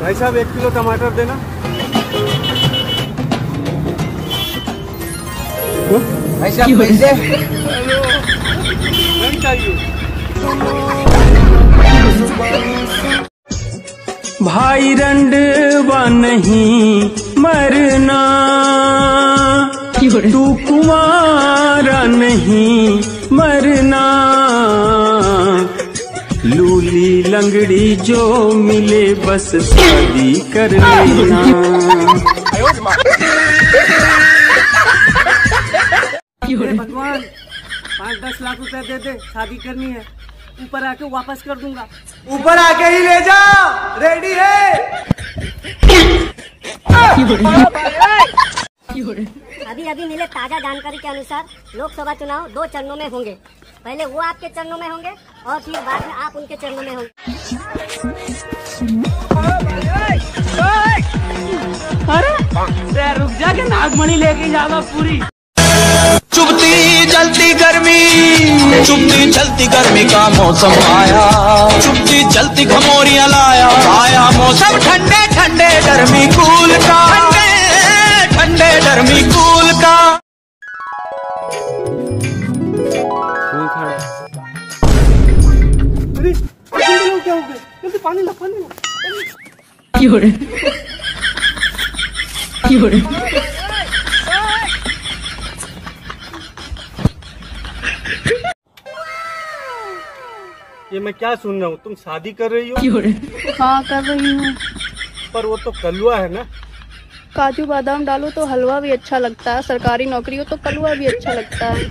भाई साहब एक किलो टमाटर देना। भाई साहब पैसे नहीं भाई रंडवा नहीं मरना। तू कुमारा नहीं मरना। लूली लंगड़ी जो मिले बस शादी कर लेना। भगवान पाँच दस लाख रुपए दे दे शादी करनी है। ऊपर आके वापस कर दूँगा। ऊपर आके ही ले जा रेडी है। अभी अभी मिले ताज़ा जानकारी के अनुसार लोकसभा चुनाव दो चरणों में होंगे। पहले वो आपके चरणों में होंगे और फिर बाद में आप उनके चरणों में होंगे। रुक जा के नागमणि लेके जावा पूरी। चुभती जलती गर्मी चुपती जलती गर्मी का मौसम आया। चुपती जलती घमोरियाँ लाया आया मौसम। ठंडे ठंडे गर्मी कूल का। ठंडे ठंडे गर्मी कूल का। हो गया जल्दी पानी ला पानी ला ये मैं क्या सुन रहा हूँ? तुम शादी कर रही हो? हाँ कर रही हूँ। पर वो तो कलुआ है ना? काजू बादाम डालो तो हलवा भी अच्छा लगता है। सरकारी नौकरी हो तो कलुआ भी अच्छा लगता है।